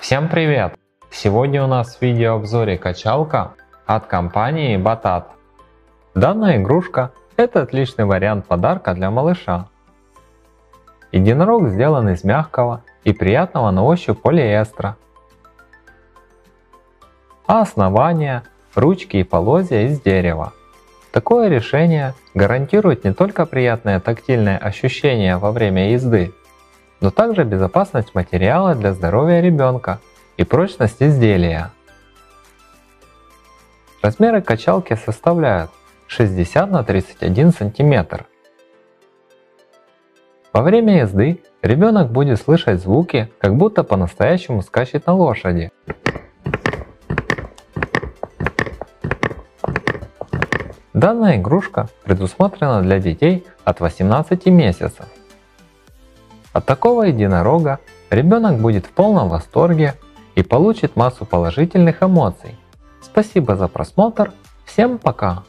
Всем привет! Сегодня у нас в видеообзоре качалка от компании Batat. Данная игрушка – это отличный вариант подарка для малыша. Единорог сделан из мягкого и приятного на ощупь полиэстера. А основание, ручки и полозья из дерева. Такое решение гарантирует не только приятное тактильное ощущение во время езды, но также безопасность материала для здоровья ребенка и прочность изделия. Размеры качалки составляют 60 на 31 см. Во время езды ребенок будет слышать звуки, как будто по-настоящему скачет на лошади. Данная игрушка предусмотрена для детей от 18 месяцев. От такого единорога ребенок будет в полном восторге и получит массу положительных эмоций. Спасибо за просмотр, всем пока!